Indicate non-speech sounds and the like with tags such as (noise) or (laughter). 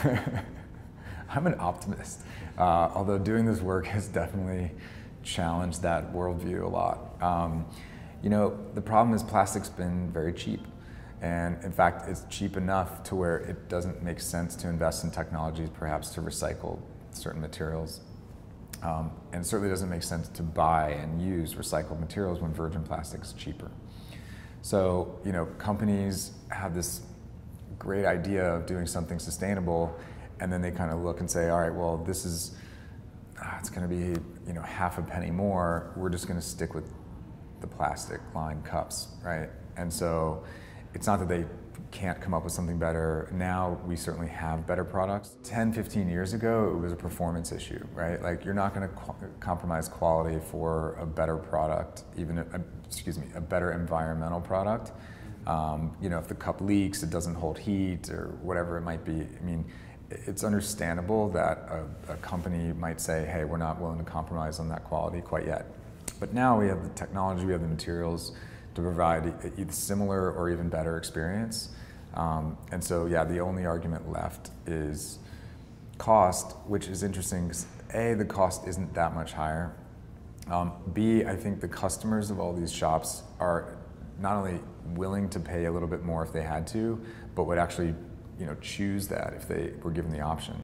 (laughs) I'm an optimist, uh, although doing this work has definitely challenged that worldview a lot. Um, you know, the problem is plastic's been very cheap. And in fact, it's cheap enough to where it doesn't make sense to invest in technologies perhaps to recycle certain materials. Um, and certainly doesn't make sense to buy and use recycled materials when virgin plastic is cheaper. So, you know, companies have this great idea of doing something sustainable, and then they kind of look and say, all right, well, this is, ah, it's going to be, you know, half a penny more. We're just going to stick with the plastic lined cups, right? And so it's not that they can't come up with something better. Now we certainly have better products. 10, 15 years ago, it was a performance issue, right? Like you're not going to compromise quality for a better product, even, a, excuse me, a better environmental product. Um, you know, if the cup leaks, it doesn't hold heat or whatever it might be. I mean, it's understandable that a, a company might say, hey, we're not willing to compromise on that quality quite yet. But now we have the technology, we have the materials, to provide either similar or even better experience. Um, and so, yeah, the only argument left is cost, which is interesting because A, the cost isn't that much higher. Um, B, I think the customers of all these shops are not only willing to pay a little bit more if they had to, but would actually you know, choose that if they were given the option.